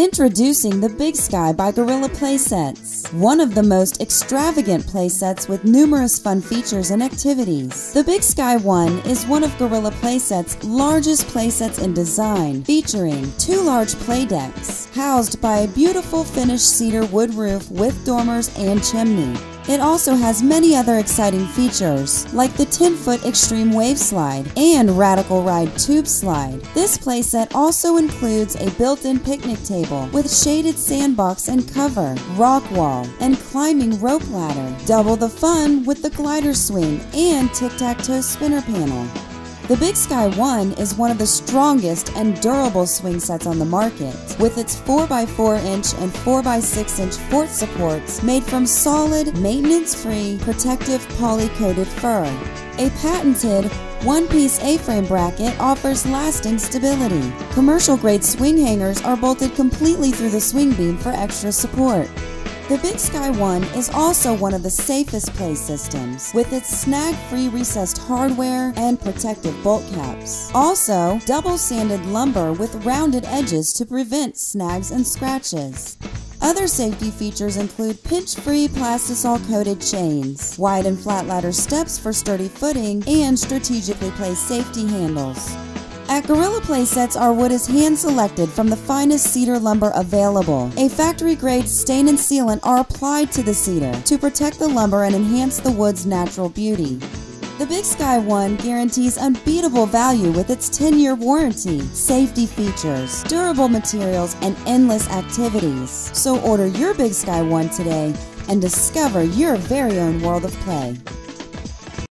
Introducing the Big Skye by Gorilla Playsets, one of the most extravagant playsets with numerous fun features and activities. The Big Skye 1 is one of Gorilla Playset's largest playsets in design, featuring two large playdecks, housed by a beautiful finished cedar wood roof with dormers and chimney. It also has many other exciting features, like the 10-foot extreme wave slide and radical ride tube slide. This playset also includes a built-in picnic table with shaded sandbox and cover, rock wall, and climbing rope ladder. Double the fun with the glider swing and tic-tac-toe spinner panel. The Big Skye 1 is one of the strongest and durable swing sets on the market, with its 4x4 inch and 4x6 inch fort supports made from solid, maintenance-free, protective poly-coated fir. A patented one-piece A-frame bracket offers lasting stability. Commercial-grade swing hangers are bolted completely through the swing beam for extra support. The Big Skye One is also one of the safest play systems, with its snag-free recessed hardware and protective bolt caps. Also, double sanded lumber with rounded edges to prevent snags and scratches. Other safety features include pinch-free plastisol-coated chains, wide and flat ladder steps for sturdy footing, and strategically placed safety handles. At Gorilla Playsets, our wood is hand selected from the finest cedar lumber available. A factory grade stain and sealant are applied to the cedar to protect the lumber and enhance the wood's natural beauty. The Big Skye One guarantees unbeatable value with its 10 year warranty, safety features, durable materials, and endless activities. So order your Big Skye One today and discover your very own world of play.